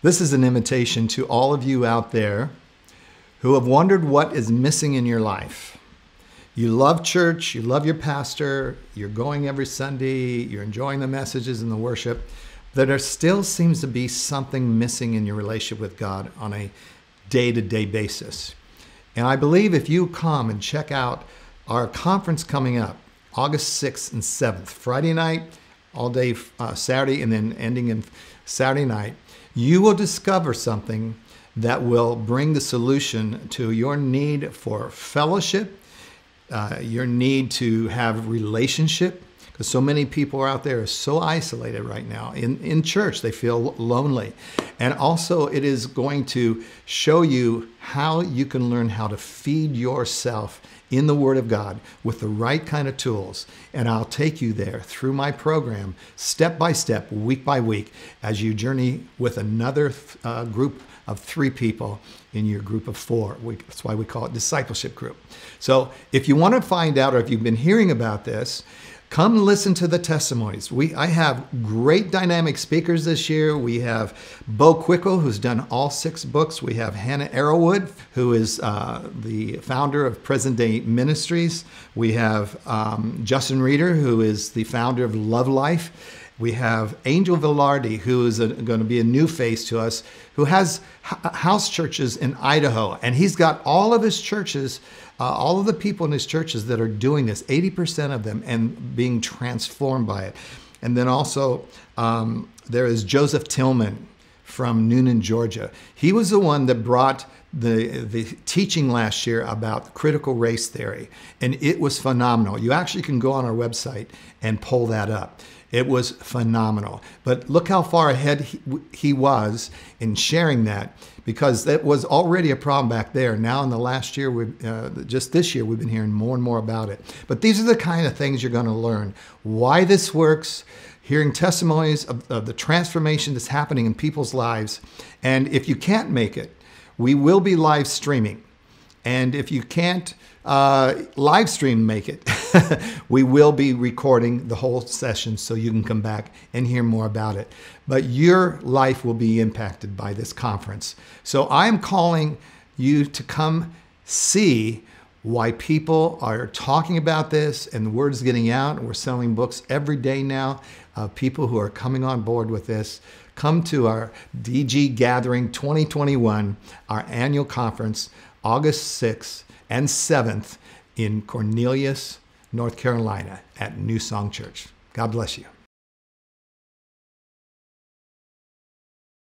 This is an invitation to all of you out there who have wondered what is missing in your life. You love church, you love your pastor, you're going every Sunday, you're enjoying the messages and the worship, that there still seems to be something missing in your relationship with God on a day to day basis. And I believe if you come and check out our conference coming up, August 6th and 7th, Friday night, all day uh, Saturday, and then ending in Saturday night, you will discover something that will bring the solution to your need for fellowship, uh, your need to have relationship, because so many people are out there so isolated right now in, in church they feel lonely and also it is going to show you how you can learn how to feed yourself in the Word of God with the right kind of tools. And I'll take you there through my program, step by step, week by week, as you journey with another uh, group of three people in your group of four. We, that's why we call it discipleship group. So if you want to find out or if you've been hearing about this, Come listen to the testimonies. We, I have great dynamic speakers this year. We have Bo Quickle, who's done all six books. We have Hannah Arrowood, who is uh, the founder of Present Day Ministries. We have um, Justin Reeder, who is the founder of Love Life. We have Angel Villardi, who is a, going to be a new face to us, who has house churches in Idaho. And he's got all of his churches uh, all of the people in his churches that are doing this, 80% of them, and being transformed by it. And then also, um, there is Joseph Tillman from Newnan, Georgia. He was the one that brought the, the teaching last year about critical race theory, and it was phenomenal. You actually can go on our website and pull that up. It was phenomenal. But look how far ahead he, he was in sharing that because that was already a problem back there. Now, in the last year, we uh, just this year, we've been hearing more and more about it. But these are the kind of things you're going to learn why this works, hearing testimonies of, of the transformation that's happening in people's lives. And if you can't make it, we will be live streaming. And if you can't uh, live stream make it, we will be recording the whole session so you can come back and hear more about it. But your life will be impacted by this conference. So I'm calling you to come see why people are talking about this and the word is getting out. and We're selling books every day now. Uh, people who are coming on board with this. Come to our DG Gathering 2021, our annual conference, August 6th and 7th in Cornelius, North Carolina at New Song Church. God bless you.